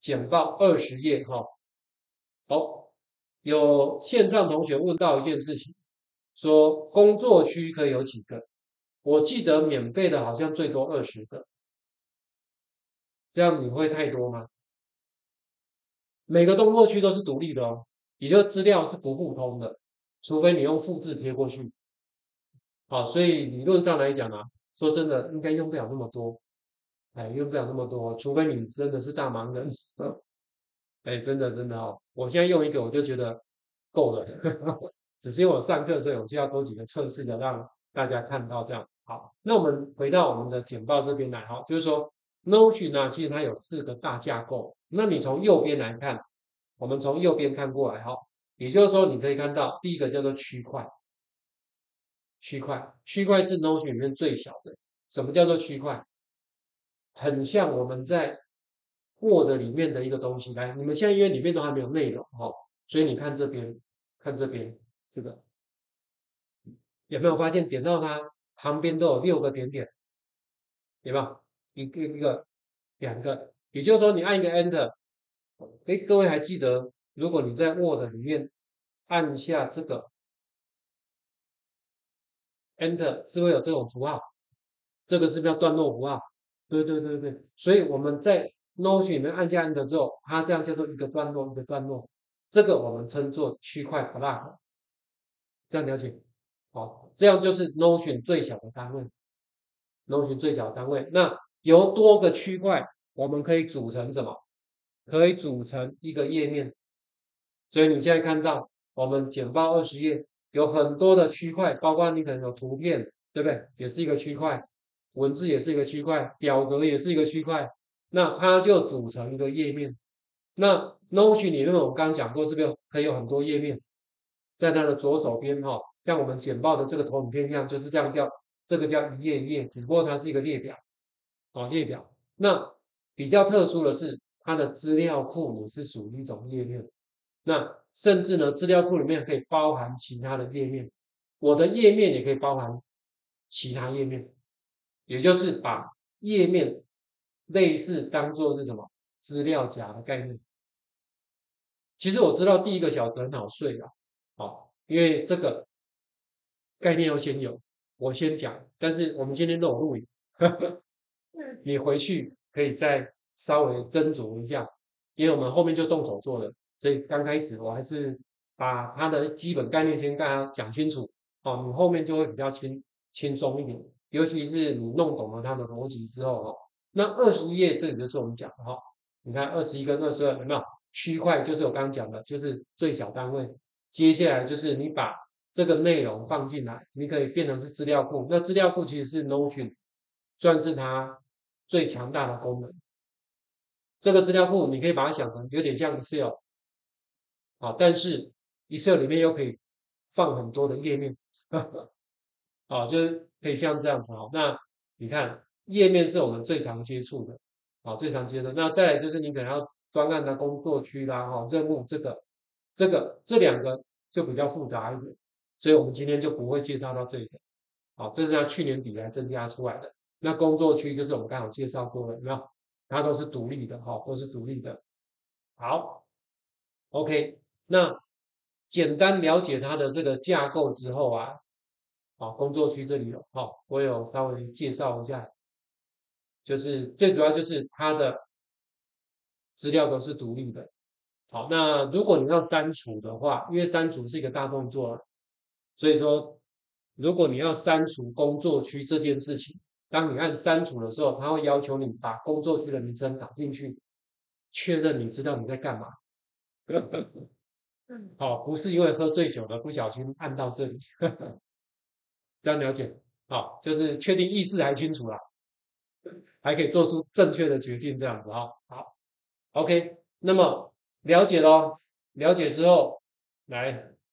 简报二十页哈。好，有线上同学问到一件事情，说工作区可以有几个？我记得免费的好像最多二十个，这样你会太多吗？每个工作区都是独立的哦，也就资料是不互通的，除非你用复制贴过去。好，所以理论上来讲啊，说真的，应该用不了那么多，哎，用不了那么多，除非你真的是大忙人。哎，真的真的哦，我现在用一个我就觉得够了，只是因为我上课所以我需要多几个测试的让。大家看到这样好，那我们回到我们的简报这边来哈，就是说 Notion 呢，其实它有四个大架构。那你从右边来看，我们从右边看过来哈，也就是说你可以看到第一个叫做区块，区块区块是 Notion 里面最小的。什么叫做区块？很像我们在 Word 里面的一个东西。来，你们现在因为里面都还没有内容哈，所以你看这边，看这边这个。有没有发现点到它旁边都有六个点点，对吧？一个一个两个，也就是说你按一个 Enter，哎，各位还记得，如果你在 Word 里面按下这个 Enter，是会有这种符号，这个是叫段落符号。对对对对，所以我们在 Notion 里面按下 Enter 之后，它这样叫做一个段落一个段落，这个我们称作区块 block，这样了解？好，这样就是 Notion 最小的单位，Notion 最小单位。那由多个区块，我们可以组成什么？可以组成一个页面。所以你现在看到我们简报二十页，有很多的区块，包括你可能有图片，对不对？也是一个区块，文字也是一个区块，表格也是一个区块。那它就组成一个页面。那 Notion 里面我刚刚讲过，是不是可以有很多页面？在它的左手边哈。像我们简报的这个投影片一样，就是这样叫这个叫一页一页，只不过它是一个列表，哦，列表。那比较特殊的是，它的资料库也是属于一种页面。那甚至呢，资料库里面可以包含其他的页面，我的页面也可以包含其他页面，也就是把页面类似当做是什么资料夹的概念。其实我知道第一个小时很好睡啊，哦，因为这个。概念要先有，我先讲，但是我们今天都有录影，你回去可以再稍微斟酌一下，因为我们后面就动手做了，所以刚开始我还是把它的基本概念先跟大家讲清楚，哦，你后面就会比较轻轻松一点，尤其是你弄懂了它的逻辑之后，哈，那二十页这里就是我们讲的哈，你看二十一跟二十二有没有区块？就是我刚刚讲的，就是最小单位，接下来就是你把。这个内容放进来，你可以变成是资料库。那资料库其实是 Notion 算是它最强大的功能。这个资料库你可以把它想成有点像 Excel，好，但是 Excel 里面又可以放很多的页面，好，就是可以像这样子。好，那你看页面是我们最常接触的，好，最常接触。那再来就是你可能要专案的工作区啦，哈，任务这个、这个这两个就比较复杂一点。所以我们今天就不会介绍到这一点，好，这是要去年底来增加出来的。那工作区就是我们刚好介绍过了，有没有？它都是独立的，哈，都是独立的。好，OK，那简单了解它的这个架构之后啊，好，工作区这里有，好，我有稍微介绍一下，就是最主要就是它的资料都是独立的。好，那如果你要删除的话，因为删除是一个大动作。所以说，如果你要删除工作区这件事情，当你按删除的时候，它会要求你把工作区的名称打进去，确认你知道你在干嘛。好，不是因为喝醉酒了不小心按到这里，这样了解。好，就是确定意识还清楚了，还可以做出正确的决定，这样子哈。好，OK，那么了解喽，了解之后来。